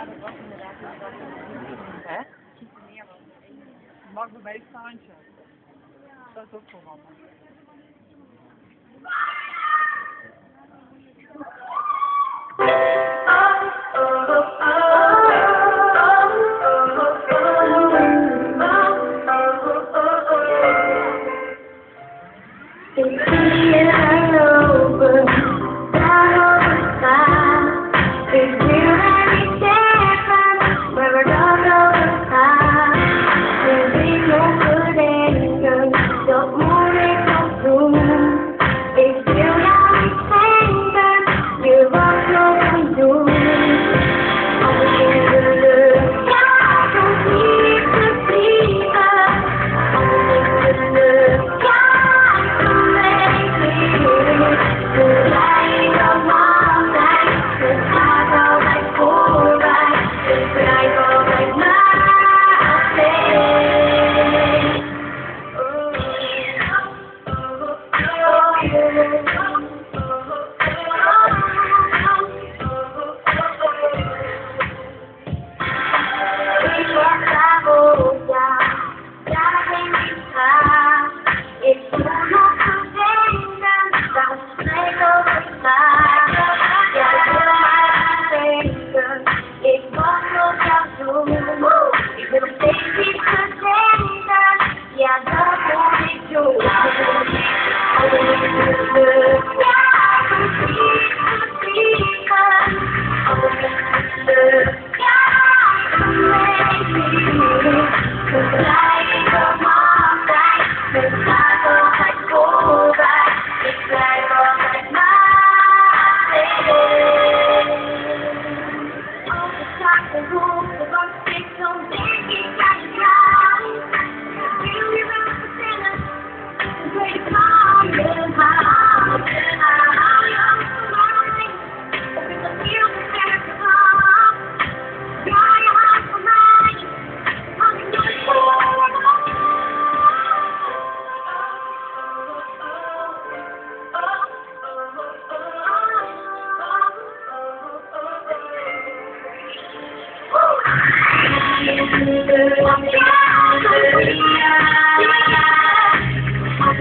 Ja, dat was inderdaad inderdaad. Hè? Mag bij het staantje. Dat is ook zo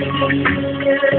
Thank you.